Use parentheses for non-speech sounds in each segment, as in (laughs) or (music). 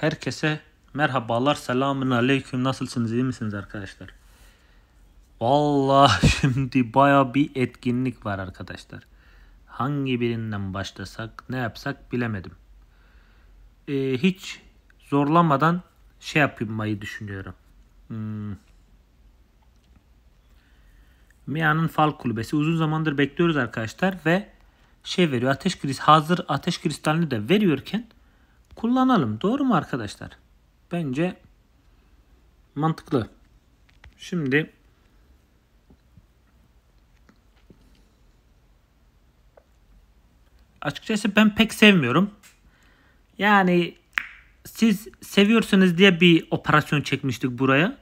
Herkese merhabalar, selamun aleyküm. Nasılsınız, iyi misiniz arkadaşlar? Vallahi (laughs) şimdi baya bir etkinlik var arkadaşlar. Hangi birinden başlasak, ne yapsak bilemedim. Ee, hiç zorlamadan şey yapmayı düşünüyorum. Hmm. Mia'nın fal kulübesi uzun zamandır bekliyoruz arkadaşlar ve şey veriyor ateş kriz hazır ateş kristalini de veriyorken kullanalım. Doğru mu arkadaşlar? Bence mantıklı. Şimdi açıkçası ben pek sevmiyorum. Yani siz seviyorsunuz diye bir operasyon çekmiştik buraya.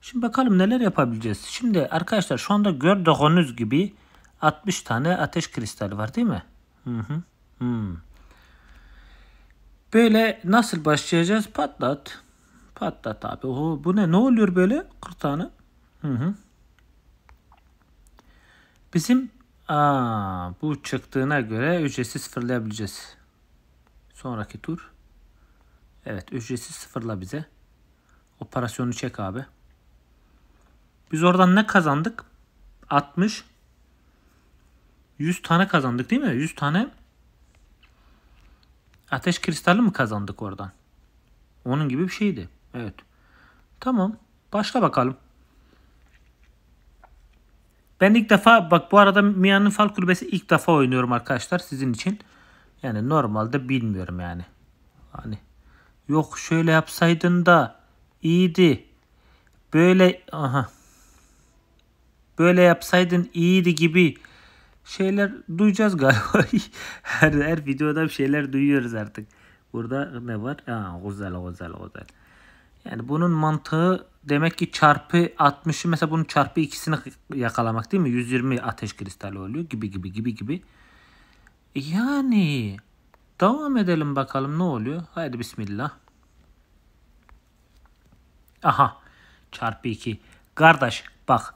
Şimdi bakalım neler yapabileceğiz. Şimdi arkadaşlar şu anda gördüğünüz gibi 60 tane ateş kristali var değil mi? Hı hı. Hmm. Böyle nasıl başlayacağız? Patlat. Patlat abi. Oho, bu ne? Ne oluyor böyle? 40 tane. Hı hı. Bizim aa, bu çıktığına göre ücretsiz sıfırlayabileceğiz. Sonraki tur. Evet ücretsiz sıfırla bize. Operasyonu çek abi. Biz oradan ne kazandık? 60. 100 tane kazandık değil mi? 100 tane ateş kristali mi kazandık oradan? Onun gibi bir şeydi. Evet. Tamam. Başla bakalım. Ben ilk defa bak bu arada Mia'nın fal kulübesi ilk defa oynuyorum arkadaşlar sizin için. Yani normalde bilmiyorum yani. Hani yok şöyle yapsaydın da iyiydi. Böyle aha. Böyle yapsaydın iyiydi gibi şeyler duyacağız galiba. (laughs) her, her videoda bir şeyler duyuyoruz artık. Burada ne var? Aa, güzel güzel güzel. Yani bunun mantığı demek ki çarpı 60'ı mesela bunun çarpı ikisini yakalamak değil mi? 120 ateş kristali oluyor gibi gibi gibi gibi. Yani devam edelim bakalım ne oluyor. Haydi bismillah. Aha çarpı 2. Kardeş bak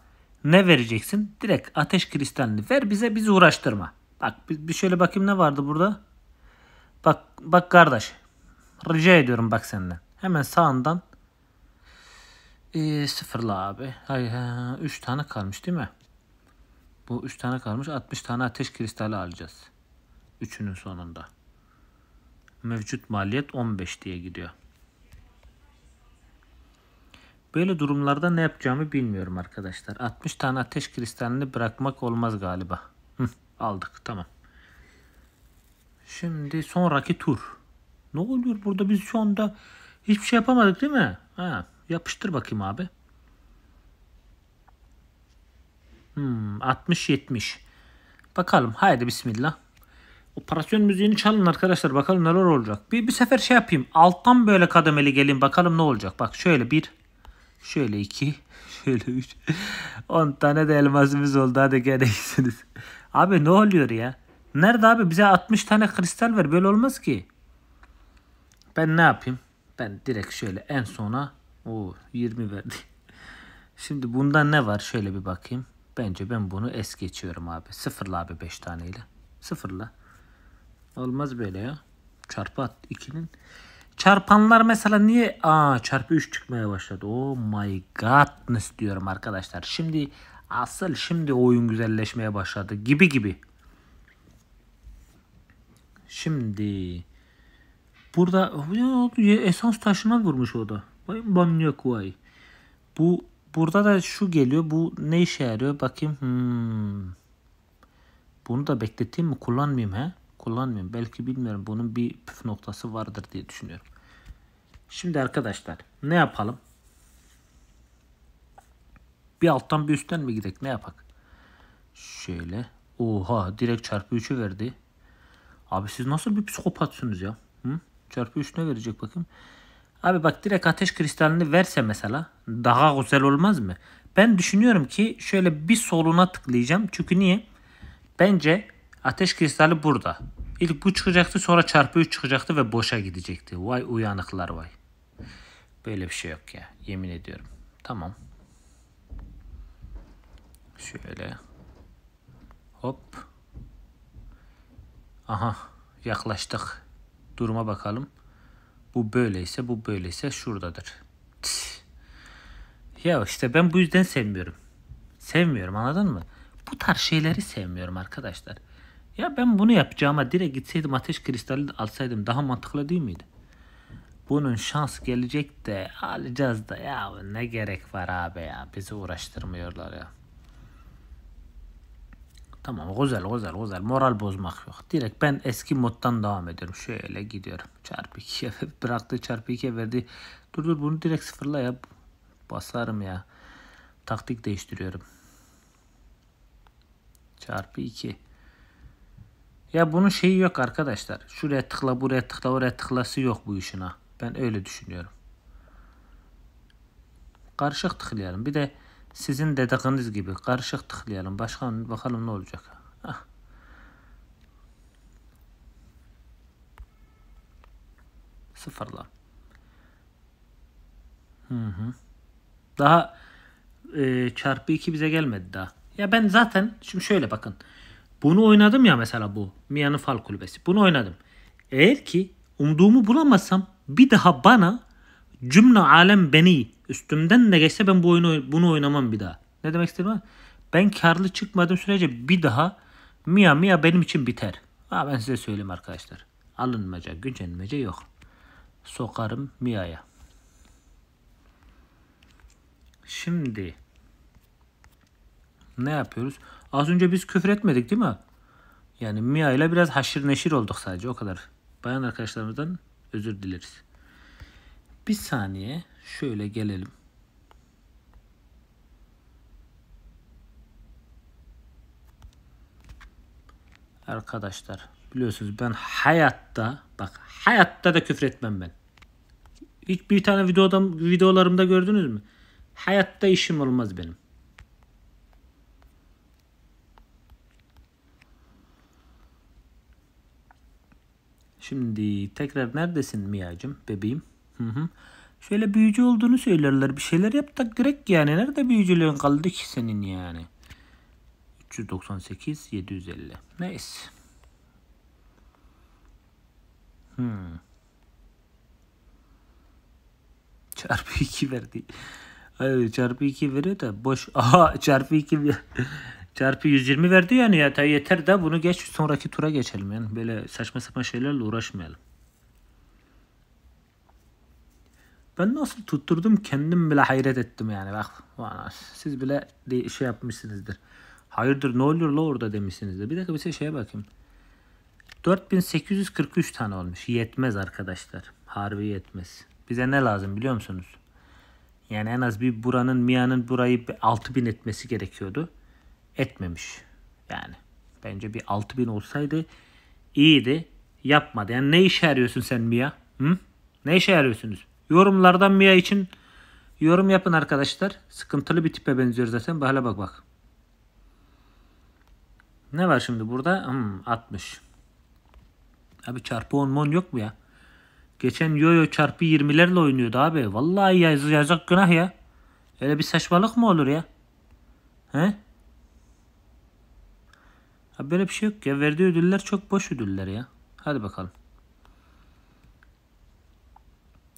ne vereceksin? Direkt ateş kristalini ver bize bizi uğraştırma. Bak bir şöyle bakayım ne vardı burada. Bak bak kardeş. Rica ediyorum bak senden. Hemen sağından ee, sıfırla abi. Hayır, 3 tane kalmış değil mi? Bu 3 tane kalmış. 60 tane ateş kristali alacağız. Üçünün sonunda. Mevcut maliyet 15 diye gidiyor. Böyle durumlarda ne yapacağımı bilmiyorum arkadaşlar. 60 tane ateş kristalini bırakmak olmaz galiba. Aldık tamam. Şimdi sonraki tur. Ne oluyor burada biz şu anda hiçbir şey yapamadık değil mi? Ha, yapıştır bakayım abi. Hmm, 60-70. Bakalım haydi bismillah. Operasyon müziğini çalın arkadaşlar bakalım neler olacak. Bir, bir sefer şey yapayım. Alttan böyle kademeli gelin bakalım ne olacak. Bak şöyle bir Şöyle iki. Şöyle üç. On tane de elmasımız oldu. Hadi gene iyisiniz. Abi ne oluyor ya? Nerede abi? Bize 60 tane kristal ver. Böyle olmaz ki. Ben ne yapayım? Ben direkt şöyle en sona o 20 verdi. Şimdi bundan ne var? Şöyle bir bakayım. Bence ben bunu es geçiyorum abi. Sıfırla abi 5 taneyle. Sıfırla. Olmaz böyle ya. Çarpı at 2'nin. Çarpanlar mesela niye aa çarpı 3 çıkmaya başladı. Oh my godness diyorum arkadaşlar. Şimdi asıl şimdi oyun güzelleşmeye başladı gibi gibi. Şimdi burada esans taşına vurmuş o da. Manyak vay. Bu burada da şu geliyor. Bu ne işe yarıyor? Bakayım. Hmm. Bunu da bekleteyim mi? Kullanmayayım he? Kullanmıyorum. Belki bilmiyorum. Bunun bir püf noktası vardır diye düşünüyorum. Şimdi arkadaşlar ne yapalım? Bir alttan bir üstten mi gidelim? Ne yapak? Şöyle. Oha direkt çarpı 3'ü verdi. Abi siz nasıl bir psikopatsınız ya? Hı? Çarpı 3 ne verecek bakayım? Abi bak direkt ateş kristalini verse mesela daha güzel olmaz mı? Ben düşünüyorum ki şöyle bir soluna tıklayacağım. Çünkü niye? Bence ateş kristali burada. İlk bu çıkacaktı sonra çarpı 3 çıkacaktı ve boşa gidecekti. Vay uyanıklar vay. Böyle bir şey yok ya. Yemin ediyorum. Tamam. Şöyle. Hop. Aha yaklaştık. Duruma bakalım. Bu böyleyse bu böyleyse şuradadır. Tüh. Ya işte ben bu yüzden sevmiyorum. Sevmiyorum anladın mı? Bu tarz şeyleri sevmiyorum arkadaşlar. Ya ben bunu yapacağıma direkt gitseydim ateş kristali alsaydım daha mantıklı değil miydi? Bunun şans gelecek de alacağız da ya ne gerek var abi ya bizi uğraştırmıyorlar ya. Tamam güzel güzel güzel moral bozmak yok. Direkt ben eski moddan devam ediyorum. Şöyle gidiyorum. Çarpı 2'ye (laughs) bıraktı çarpı 2'ye verdi. Dur dur bunu direkt sıfırla ya. Basarım ya. Taktik değiştiriyorum. Çarpı 2. Ya bunun şeyi yok arkadaşlar. Şuraya tıkla buraya tıkla oraya tıklası yok bu işin ha. Ben öyle düşünüyorum. Karışık tıklayalım. Bir de sizin dediğiniz gibi karışık tıklayalım. Başka bakalım ne olacak. Sıfırla. Hı hı. Daha e, çarpı 2 bize gelmedi daha. Ya ben zaten şimdi şöyle bakın. Bunu oynadım ya mesela bu. Mia'nın fal kulübesi. Bunu oynadım. Eğer ki umduğumu bulamazsam bir daha bana cümle alem beni üstümden de geçse ben bu oyunu bunu oynamam bir daha. Ne demek istedim? Ben karlı çıkmadığım sürece bir daha Mia Mia benim için biter. Ha ben size söyleyeyim arkadaşlar. Alınmaca, gücenmece yok. Sokarım Mia'ya. Şimdi ne yapıyoruz? Az önce biz küfür etmedik değil mi? Yani Mia ile biraz haşır neşir olduk sadece o kadar. Bayan arkadaşlarımızdan özür dileriz. Bir saniye şöyle gelelim. Arkadaşlar biliyorsunuz ben hayatta bak hayatta da küfür etmem ben. Hiç bir tane videoda, videolarımda gördünüz mü? Hayatta işim olmaz benim. Şimdi tekrar neredesin Mia'cım bebeğim? Hı hı. Şöyle büyücü olduğunu söylerler. Bir şeyler yap da gerek yani. Nerede büyücülüğün kaldı ki senin yani? 398 750. Neyse. Hmm. Çarpı 2 verdi. Hayır çarpı 2 veriyor da boş. Aha çarpı 2 çarpı 120 verdi yani ya yeter de bunu geç sonraki tura geçelim yani böyle saçma sapan şeylerle uğraşmayalım. Ben nasıl tutturdum kendim bile hayret ettim yani bak siz bile şey yapmışsınızdır. Hayırdır ne oluyor la orada demişsinizdir. Bir dakika bir şey şeye bakayım. 4843 tane olmuş. Yetmez arkadaşlar. Harbi yetmez. Bize ne lazım biliyor musunuz? Yani en az bir buranın Mia'nın burayı 6000 etmesi gerekiyordu. Etmemiş. Yani bence bir 6000 olsaydı iyiydi. Yapmadı. Yani ne işe yarıyorsun sen Mia? Hı? Ne işe yarıyorsunuz? Yorumlardan Mia için yorum yapın arkadaşlar. Sıkıntılı bir tipe benziyor zaten. Hala bak bak. Ne var şimdi burada? Hmm, 60. Abi çarpı 10 mon yok mu ya? Geçen yoyo çarpı 20'lerle oynuyordu abi. Vallahi yaz, yazık günah ya. Öyle bir saçmalık mı olur ya? He? Abi böyle bir şey yok ya. Verdiği ödüller çok boş ödüller ya. Hadi bakalım.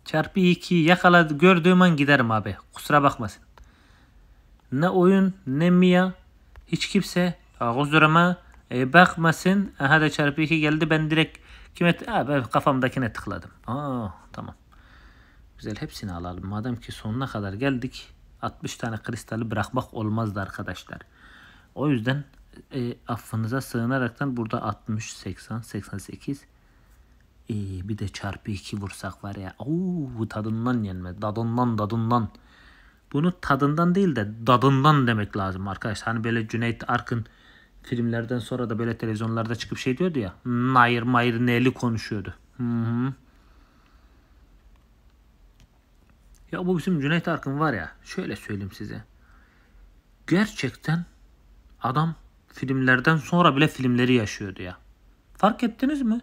Çarpı 2'yi yakaladı gördüğüm an giderim abi. Kusura bakmasın. Ne oyun ne Mia hiç kimse Kusuruma e, bakmasın. Aha da çarpı 2 geldi. Ben direkt kime ben kafamdakine tıkladım. Aa tamam. Güzel hepsini alalım. Madem ki sonuna kadar geldik. 60 tane kristali bırakmak olmazdı arkadaşlar. O yüzden e, affınıza sığınaraktan burada 60, 80, 88 e, bir de çarpı 2 vursak var ya. Oo, tadından yenme. Dadından dadından. Bunu tadından değil de dadından demek lazım arkadaşlar. Hani böyle Cüneyt Arkın filmlerden sonra da böyle televizyonlarda çıkıp şey diyordu ya. Mayır mayır neli konuşuyordu. Hı hı. Ya bu bizim Cüneyt Arkın var ya şöyle söyleyeyim size. Gerçekten adam filmlerden sonra bile filmleri yaşıyordu ya. Fark ettiniz mi?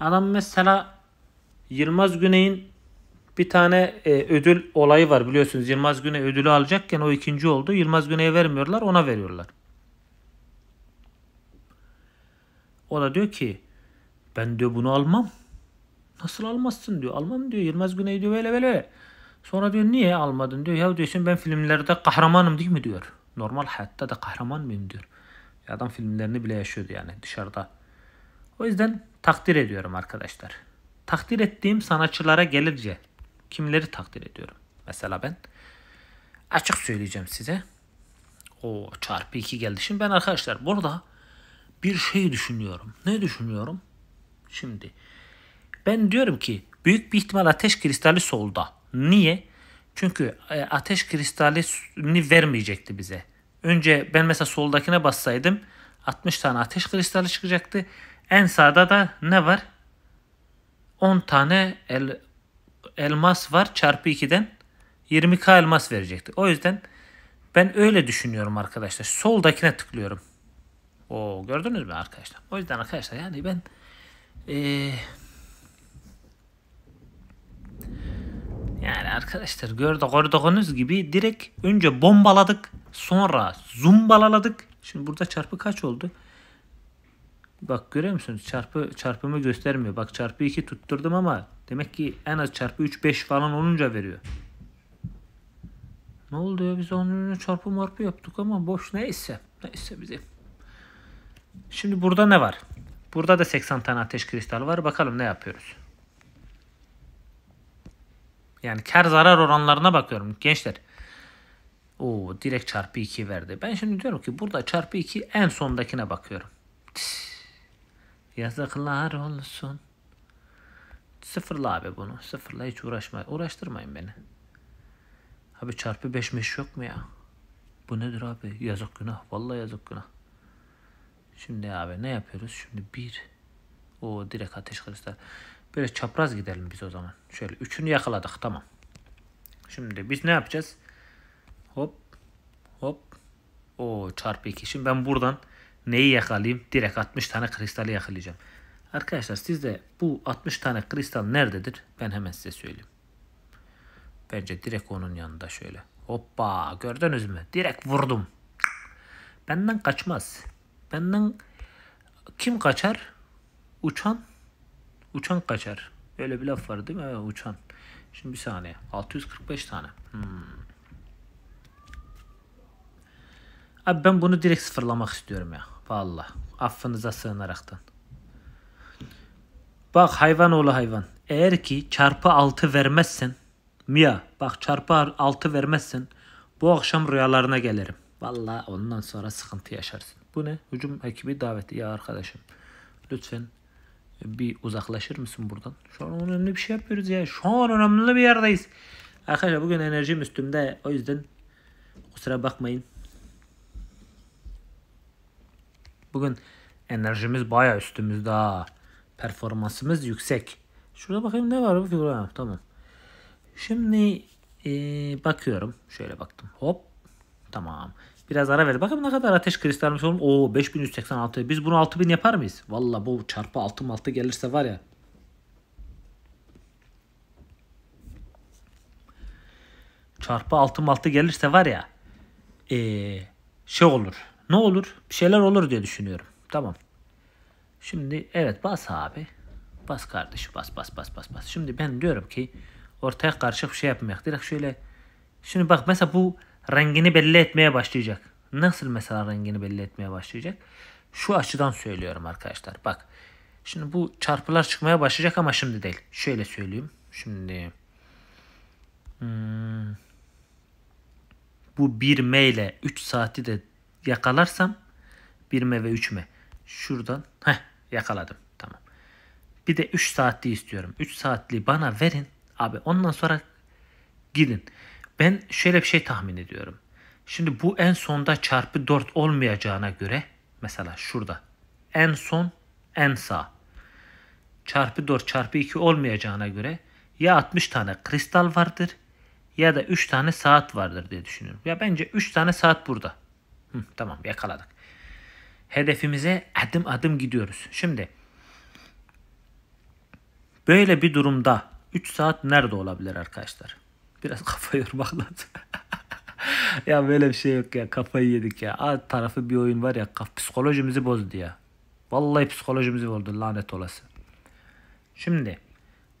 Adam mesela Yılmaz Güney'in bir tane e, ödül olayı var biliyorsunuz. Yılmaz Güney ödülü alacakken o ikinci oldu. Yılmaz Güney'e vermiyorlar ona veriyorlar. O da diyor ki ben diyor bunu almam. Nasıl almazsın diyor. Almam diyor. Yılmaz Güney diyor böyle böyle. Sonra diyor niye almadın diyor. Ya diyorsun ben filmlerde kahramanım değil mi diyor. Normal hayatta da kahraman mıyım diyor. Adam filmlerini bile yaşıyordu yani dışarıda. O yüzden takdir ediyorum arkadaşlar. Takdir ettiğim sanatçılara gelince kimleri takdir ediyorum? Mesela ben açık söyleyeceğim size. O çarpı 2 geldi. Şimdi ben arkadaşlar burada bir şey düşünüyorum. Ne düşünüyorum? Şimdi ben diyorum ki büyük bir ihtimal ateş kristali solda. Niye? Çünkü e, ateş kristalini vermeyecekti bize. Önce ben mesela soldakine bassaydım 60 tane ateş kristali çıkacaktı. En sağda da ne var? 10 tane el, elmas var çarpı 2'den 20k elmas verecekti. O yüzden ben öyle düşünüyorum arkadaşlar. Soldakine tıklıyorum. O gördünüz mü arkadaşlar? O yüzden arkadaşlar yani ben ee, yani arkadaşlar gördüğünüz gibi direkt önce bombaladık sonra zumbalaladık. Şimdi burada çarpı kaç oldu? Bak görüyor musunuz? Çarpı çarpımı göstermiyor. Bak çarpı 2 tutturdum ama demek ki en az çarpı 3 5 falan olunca veriyor. Ne oldu ya biz onun çarpı marpı yaptık ama boş neyse. Neyse bize. Şimdi burada ne var? Burada da 80 tane ateş kristali var. Bakalım ne yapıyoruz. Yani kar zarar oranlarına bakıyorum gençler. Oo direkt çarpı 2 verdi. Ben şimdi diyorum ki burada çarpı 2 en sondakine bakıyorum. Yazıklar olsun. Sıfırla abi bunu. Sıfırla hiç uğraşma. Uğraştırmayın beni. Abi çarpı 5 meş yok mu ya? Bu nedir abi? Yazık günah. Vallahi yazık günah. Şimdi abi ne yapıyoruz? Şimdi bir. O direkt ateş kristal. Böyle çapraz gidelim biz o zaman. Şöyle üçünü yakaladık tamam. Şimdi biz ne yapacağız? Hop hop. O çarpı 2. Şimdi ben buradan neyi yakalayayım? Direkt 60 tane kristali yakalayacağım. Arkadaşlar sizde bu 60 tane kristal nerededir? Ben hemen size söyleyeyim. Bence direkt onun yanında şöyle. Hoppa gördünüz mü? Direkt vurdum. Benden kaçmaz. Benden kim kaçar? Uçan. Uçan kaçar. Öyle bir laf var değil mi? Evet uçan. Şimdi bir saniye. 645 tane. Hmm. Abi ben bunu direkt sıfırlamak istiyorum ya. Vallahi. Affınıza sığınaraktan. Bak hayvan oğlu hayvan. Eğer ki çarpı 6 vermezsen Mia bak çarpı 6 vermezsen bu akşam rüyalarına gelirim. Vallahi ondan sonra sıkıntı yaşarsın. Bu ne? Hücum ekibi daveti ya arkadaşım. Lütfen bir uzaklaşır mısın buradan? Şu an önemli bir şey yapıyoruz ya. Şu an önemli bir yerdeyiz. Arkadaşlar bugün enerjim üstümde. O yüzden kusura bakmayın. Bugün enerjimiz baya üstümüzde ha. Performansımız yüksek. Şurada bakayım ne var bu figür. Ha, tamam. Şimdi ee, bakıyorum. Şöyle baktım. Hop. Tamam. Biraz ara ver. Bakın ne kadar ateş kristalmiş oğlum. Oo 5186. Biz bunu 6000 yapar mıyız? Valla bu çarpı 6 altı gelirse var ya. Çarpı 6 altı gelirse var ya. Ee, şey olur. Ne olur? Bir şeyler olur diye düşünüyorum. Tamam. Şimdi evet bas abi. Bas kardeş bas bas bas bas bas. Şimdi ben diyorum ki ortaya karşı bir şey yapmayak. Direkt şöyle. Şimdi bak mesela bu rengini belli etmeye başlayacak. Nasıl mesela rengini belli etmeye başlayacak? Şu açıdan söylüyorum arkadaşlar. Bak. Şimdi bu çarpılar çıkmaya başlayacak ama şimdi değil. Şöyle söyleyeyim. Şimdi hmm, bu 1M ile 3 saati de yakalarsam 1M ve 3M şuradan heh, yakaladım. Tamam. Bir de 3 saatli istiyorum. 3 saatli bana verin. Abi ondan sonra gidin. Ben şöyle bir şey tahmin ediyorum. Şimdi bu en sonda çarpı 4 olmayacağına göre mesela şurada en son en sağ çarpı 4 çarpı 2 olmayacağına göre ya 60 tane kristal vardır ya da 3 tane saat vardır diye düşünüyorum. Ya bence 3 tane saat burada. Hı, tamam yakaladık. Hedefimize adım adım gidiyoruz. Şimdi böyle bir durumda 3 saat nerede olabilir arkadaşlar? Biraz (laughs) kafa yormak lazım. (laughs) ya böyle bir şey yok ya. Kafayı yedik ya. Alt tarafı bir oyun var ya. Psikolojimizi bozdu ya. Vallahi psikolojimizi bozdu lanet olası. Şimdi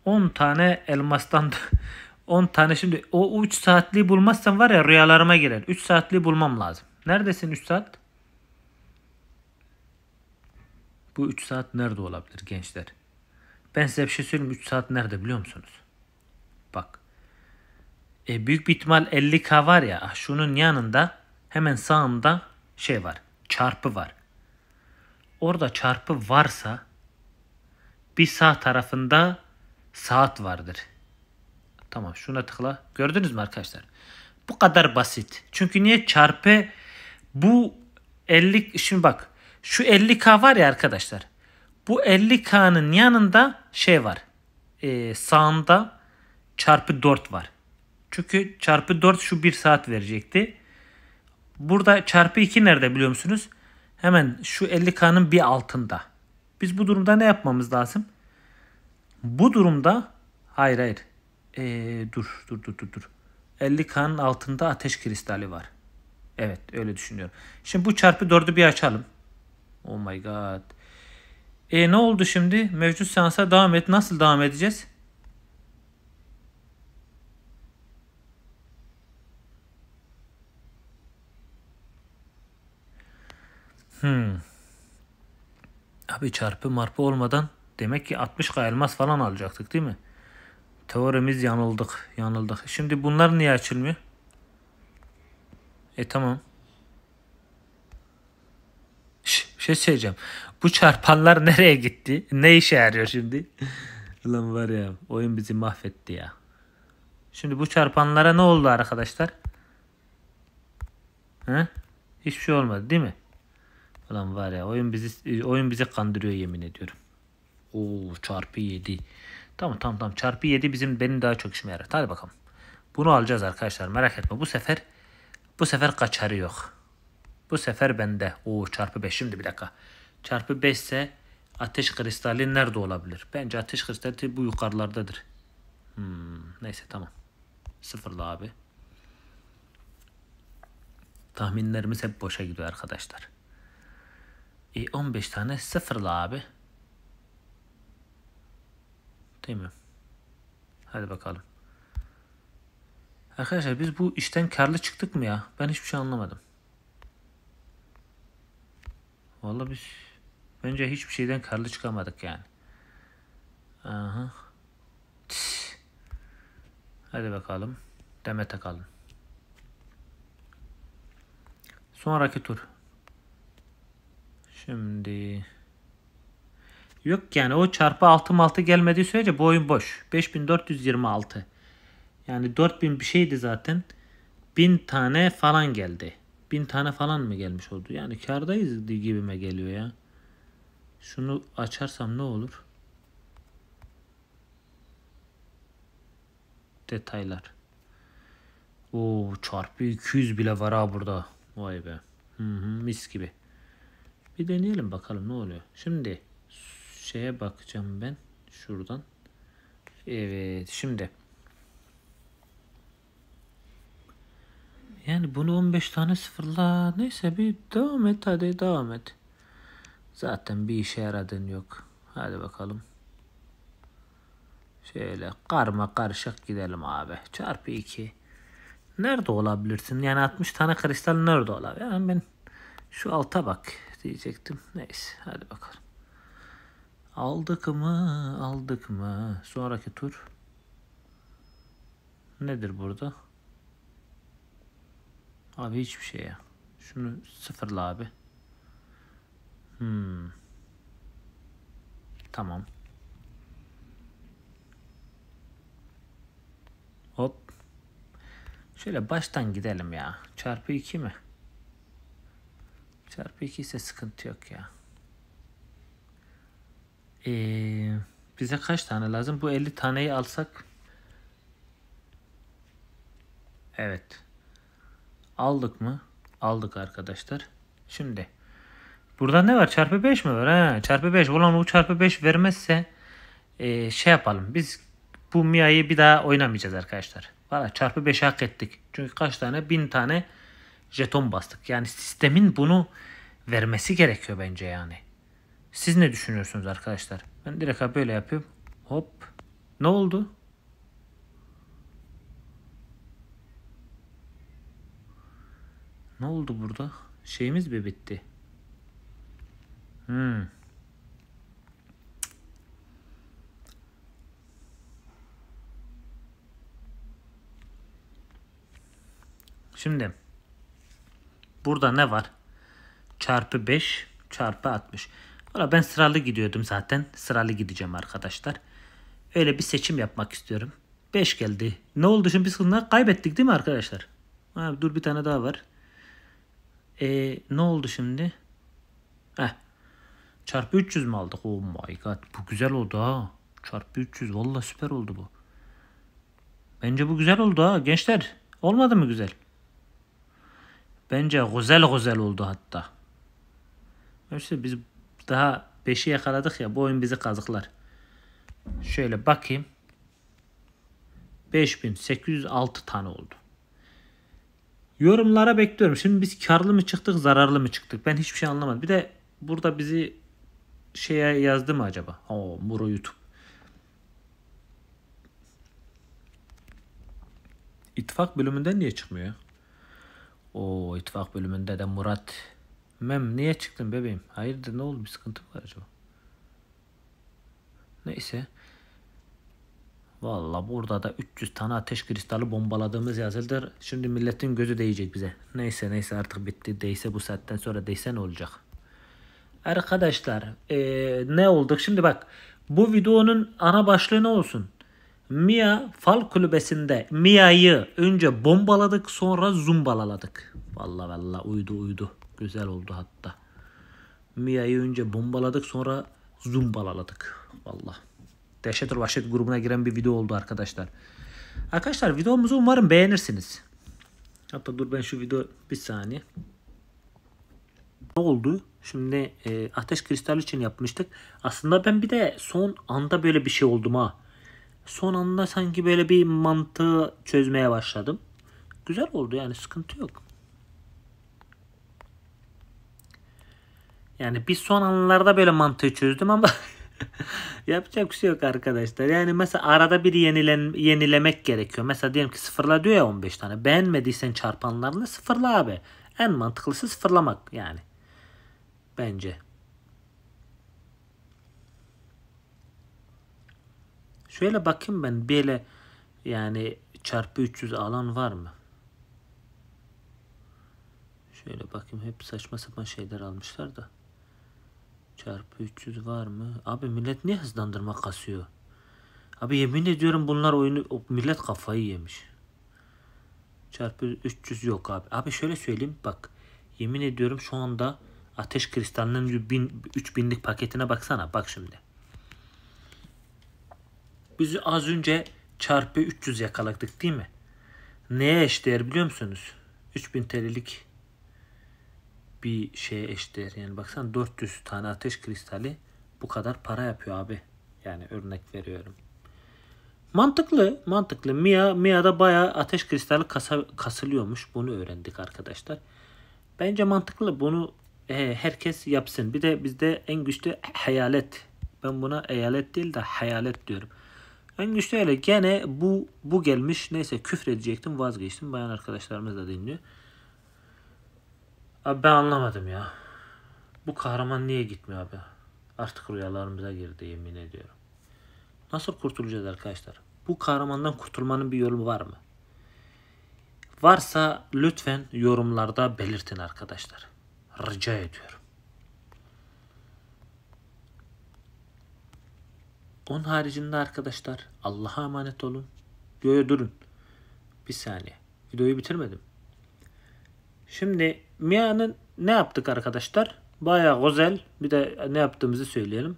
10 tane elmastan 10 (laughs) tane şimdi o 3 saatliği bulmazsam var ya rüyalarıma girer. 3 saatliği bulmam lazım. Neredesin 3 saat? Bu 3 saat nerede olabilir gençler? Ben size bir şey söyleyeyim 3 saat nerede biliyor musunuz? Bak. E, büyük bir ihtimal 50k var ya şunun yanında hemen sağında şey var. Çarpı var. Orada çarpı varsa bir sağ tarafında saat vardır. Tamam şuna tıkla. Gördünüz mü arkadaşlar? Bu kadar basit. Çünkü niye çarpı bu 50 şimdi bak şu 50k var ya arkadaşlar. Bu 50k'nın yanında şey var. Ee, sağında çarpı 4 var. Çünkü çarpı 4 şu 1 saat verecekti. Burada çarpı 2 nerede biliyor musunuz? Hemen şu 50k'nın bir altında. Biz bu durumda ne yapmamız lazım? Bu durumda hayır hayır. Ee, dur dur dur dur. 50k'nın altında ateş kristali var. Evet öyle düşünüyorum. Şimdi bu çarpı 4'ü bir açalım. Oh my god. E ne oldu şimdi? Mevcut seansa devam et. Nasıl devam edeceğiz? Hmm. Abi çarpı marpı olmadan demek ki 60 elmas falan alacaktık değil mi? Teorimiz yanıldık. Yanıldık. Şimdi bunlar niye açılmıyor? E tamam. Şş, şey söyleyeceğim. Bu çarpanlar (laughs) nereye gitti? Ne işe yarıyor şimdi? (laughs) Ulan var ya oyun bizi mahvetti ya. Şimdi bu çarpanlara ne oldu arkadaşlar? He? Hiçbir şey olmadı değil mi? Ulan var ya oyun bizi oyun bizi kandırıyor yemin ediyorum. Oo çarpı 7. Tamam tamam tamam çarpı 7 bizim benim daha çok işime yarar. Hadi bakalım. Bunu alacağız arkadaşlar merak etme. Bu sefer bu sefer kaçarı yok. Bu sefer bende. Oo çarpı 5 şimdi bir dakika. Çarpı 5 ise ateş kristali nerede olabilir? Bence ateş kristali bu yukarılardadır. Hmm, neyse tamam. Sıfırla abi. Tahminlerimiz hep boşa gidiyor arkadaşlar. E 15 tane sıfırla abi. Değil mi? Hadi bakalım. Arkadaşlar biz bu işten karlı çıktık mı ya? Ben hiçbir şey anlamadım. Vallahi biz bence hiçbir şeyden karlı çıkamadık yani. Aha. Tıs. Hadi bakalım. Deme takalım. Sonraki tur. Şimdi yok yani o çarpı 6 altı gelmediği sürece bu oyun boş. 5426. Yani 4000 bir şeydi zaten. 1000 tane falan geldi. 1000 tane falan mı gelmiş oldu? Yani kardayız gibime geliyor ya. Şunu açarsam ne olur? Detaylar. Oo çarpı 200 bile var ha burada. Vay be. Hı hı, mis gibi. Bir deneyelim bakalım ne oluyor. Şimdi şeye bakacağım ben. Şuradan. Evet şimdi. Yani bunu 15 tane sıfırla neyse bir devam et hadi devam et. Zaten bir işe yaradın yok. Hadi bakalım. Şöyle karma karışık gidelim abi. Çarpı 2. Nerede olabilirsin? Yani 60 tane kristal nerede olabilir? Yani ben şu alta bak diyecektim. Neyse hadi bakalım. Aldık mı? Aldık mı? Sonraki tur. Nedir burada? Abi hiçbir şey ya. Şunu sıfırla abi. Hmm. Tamam. Hop. Şöyle baştan gidelim ya. Çarpı 2 mi? Çarpı 2 ise sıkıntı yok ya. Ee, bize kaç tane lazım? Bu 50 taneyi alsak. Evet. Aldık mı? Aldık arkadaşlar. Şimdi. Burada ne var? Çarpı 5 mi var? Ha, çarpı 5. Ulan o çarpı 5 vermezse e, şey yapalım. Biz bu Mia'yı bir daha oynamayacağız arkadaşlar. Valla çarpı 5 hak ettik. Çünkü kaç tane? 1000 tane jeton bastık. Yani sistemin bunu vermesi gerekiyor bence yani. Siz ne düşünüyorsunuz arkadaşlar? Ben direkt böyle yapıyorum. Hop. Ne oldu? Ne oldu burada? Şeyimiz mi bitti? Hmm. Şimdi burada ne var? Çarpı 5 çarpı 60. Valla ben sıralı gidiyordum zaten. Sıralı gideceğim arkadaşlar. Öyle bir seçim yapmak istiyorum. 5 geldi. Ne oldu şimdi biz kaybettik değil mi arkadaşlar? Ha, dur bir tane daha var. E, ne oldu şimdi? Heh. Çarpı 300 mü aldık? Oh my god. Bu güzel oldu ha. Çarpı 300. Valla süper oldu bu. Bence bu güzel oldu ha. Gençler. Olmadı mı güzel? Bence güzel güzel oldu hatta. İşte biz daha 5'i yakaladık ya bu oyun bizi kazıklar. Şöyle bakayım. 5806 tane oldu. Yorumlara bekliyorum. Şimdi biz karlı mı çıktık zararlı mı çıktık? Ben hiçbir şey anlamadım. Bir de burada bizi şeye yazdı mı acaba? Oo, Muro YouTube. İttifak bölümünden niye çıkmıyor? O ittifak bölümünde de Murat. Mem niye çıktın bebeğim? Hayırdır ne oldu bir sıkıntı mı var acaba? Neyse. Valla burada da 300 tane ateş kristali bombaladığımız yazıldır. Şimdi milletin gözü değecek bize. Neyse neyse artık bitti. Değse bu saatten sonra değse ne olacak? Arkadaşlar ee, ne olduk? Şimdi bak bu videonun ana başlığı ne olsun? Mia fal kulübesinde Mia'yı önce bombaladık sonra zumbalaladık. Valla valla uydu uydu. Güzel oldu hatta. Mia'yı önce bombaladık sonra zumbalaladık. Valla. Dehşet Vahşet grubuna giren bir video oldu arkadaşlar. Arkadaşlar videomuzu umarım beğenirsiniz. Hatta dur ben şu video bir saniye. Ne oldu? Şimdi e, ateş kristal için yapmıştık. Aslında ben bir de son anda böyle bir şey oldum ha. Son anda sanki böyle bir mantığı çözmeye başladım. Güzel oldu yani sıkıntı yok. Yani bir son anlarda böyle mantığı çözdüm ama (laughs) (laughs) yapacak bir şey yok arkadaşlar. Yani mesela arada bir yenilen, yenilemek gerekiyor. Mesela diyelim ki sıfırla diyor ya 15 tane. Beğenmediysen çarpanlarını sıfırla abi. En mantıklısı sıfırlamak yani. Bence. Şöyle bakayım ben böyle yani çarpı 300 alan var mı? Şöyle bakayım hep saçma sapan şeyler almışlar da. Çarpı 300 var mı? Abi millet niye hızlandırma kasıyor? Abi yemin ediyorum bunlar oyunu millet kafayı yemiş. Çarpı 300 yok abi. Abi şöyle söyleyeyim bak. Yemin ediyorum şu anda ateş kristalinin 3000'lik paketine baksana. Bak şimdi. Biz az önce çarpı 300 yakaladık değil mi? Neye eşdeğer biliyor musunuz? 3000 TL'lik bir şeye eşdeğer. Yani baksana 400 tane ateş kristali bu kadar para yapıyor abi. Yani örnek veriyorum. Mantıklı, mantıklı. Mia, Mia'da bayağı ateş kristali kasa, kasılıyormuş. Bunu öğrendik arkadaşlar. Bence mantıklı. Bunu e, herkes yapsın. Bir de bizde en güçlü hayalet. Ben buna eyalet değil de hayalet diyorum. En güçlü öyle. Gene bu bu gelmiş. Neyse küfür edecektim vazgeçtim. Bayan arkadaşlarımız da dinliyor. Abi ben anlamadım ya. Bu kahraman niye gitmiyor abi? Artık rüyalarımıza girdi yemin ediyorum. Nasıl kurtulacağız arkadaşlar? Bu kahramandan kurtulmanın bir yolu var mı? Varsa lütfen yorumlarda belirtin arkadaşlar. Rica ediyorum. Onun haricinde arkadaşlar Allah'a emanet olun. Yo durun. Bir saniye. Videoyu bitirmedim. Şimdi Mia'nın ne yaptık arkadaşlar? Baya güzel. Bir de ne yaptığımızı söyleyelim.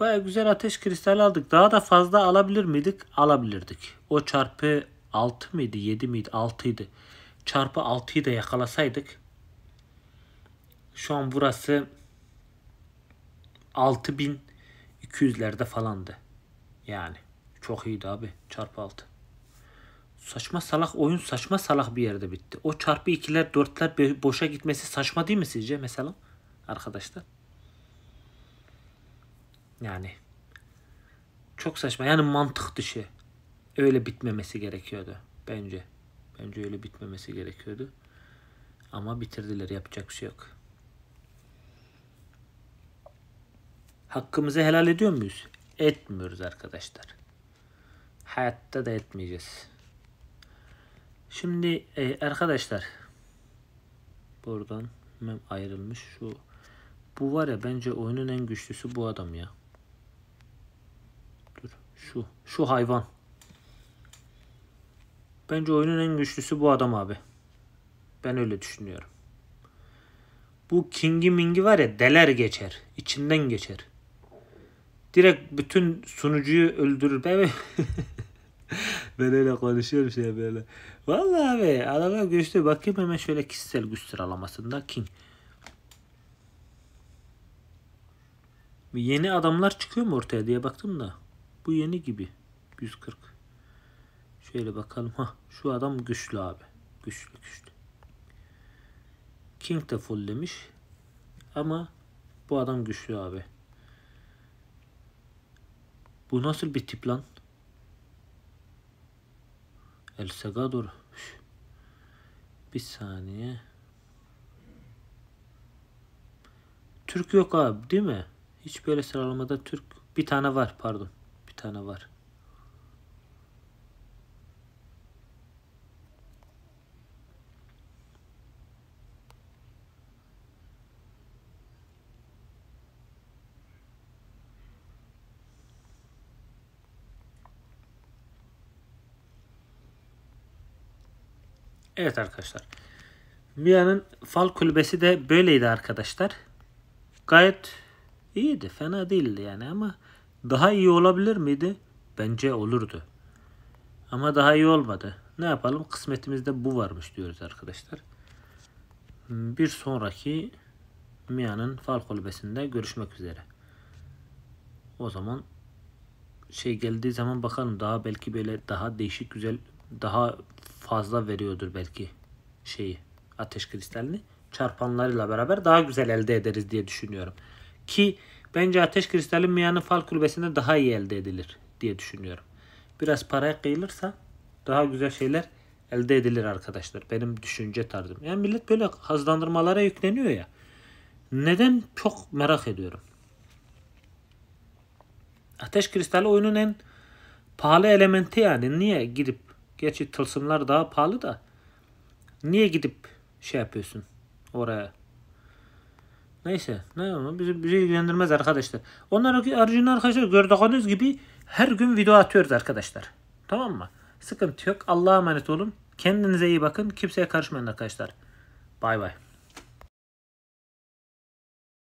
Baya güzel ateş kristali aldık. Daha da fazla alabilir miydik? Alabilirdik. O çarpı 6 mıydı? 7 miydi? 6 idi. Çarpı 6'yı da yakalasaydık şu an burası 6200'lerde falandı. Yani çok iyiydi abi. Çarpı 6. Saçma salak oyun saçma salak bir yerde bitti. O çarpı ikiler dörtler boşa gitmesi saçma değil mi sizce mesela? Arkadaşlar. Yani Çok saçma. Yani mantık dışı. Öyle bitmemesi gerekiyordu. Bence. Bence öyle bitmemesi gerekiyordu. Ama bitirdiler. Yapacak bir şey yok. Hakkımızı helal ediyor muyuz? Etmiyoruz arkadaşlar. Hayatta da etmeyeceğiz. Şimdi e, arkadaşlar buradan hemen ayrılmış şu bu var ya bence oyunun en güçlüsü bu adam ya. Dur şu şu hayvan. Bence oyunun en güçlüsü bu adam abi. Ben öyle düşünüyorum. Bu King'i Mingi var ya deler geçer. içinden geçer. Direkt bütün sunucuyu öldürür. (laughs) Ben, öyle konuşuyorum şey böyle. Vallahi abi adama güçlü. Bakayım hemen şöyle kişisel güç sıralamasında King. Yeni adamlar çıkıyor mu ortaya diye baktım da. Bu yeni gibi. 140. Şöyle bakalım. ha şu adam güçlü abi. Güçlü güçlü. King de full demiş. Ama bu adam güçlü abi. Bu nasıl bir tip lan? El Segador. Bir saniye. Türk yok abi değil mi? Hiç böyle sıralamada Türk bir tane var pardon. Bir tane var. Evet arkadaşlar. Mia'nın fal kulübesi de böyleydi arkadaşlar. Gayet iyiydi. Fena değildi yani ama daha iyi olabilir miydi? Bence olurdu. Ama daha iyi olmadı. Ne yapalım? Kısmetimizde bu varmış diyoruz arkadaşlar. Bir sonraki Mia'nın fal kulübesinde görüşmek üzere. O zaman şey geldiği zaman bakalım daha belki böyle daha değişik güzel daha fazla veriyordur belki şeyi ateş kristalini çarpanlarıyla beraber daha güzel elde ederiz diye düşünüyorum. Ki bence ateş kristali Mia'nın fal kulübesinde daha iyi elde edilir diye düşünüyorum. Biraz paraya kıyılırsa daha güzel şeyler elde edilir arkadaşlar. Benim düşünce tarzım. Yani millet böyle hızlandırmalara yükleniyor ya. Neden çok merak ediyorum. Ateş kristali oyunun en pahalı elementi yani. Niye gidip Gerçi tılsımlar daha pahalı da. Niye gidip şey yapıyorsun oraya? Neyse. Ne onu bizi, bizi ilgilendirmez arkadaşlar. Onlar haricinde arkadaşlar gördüğünüz gibi her gün video atıyoruz arkadaşlar. Tamam mı? Sıkıntı yok. Allah'a emanet olun. Kendinize iyi bakın. Kimseye karışmayın arkadaşlar. Bay bay.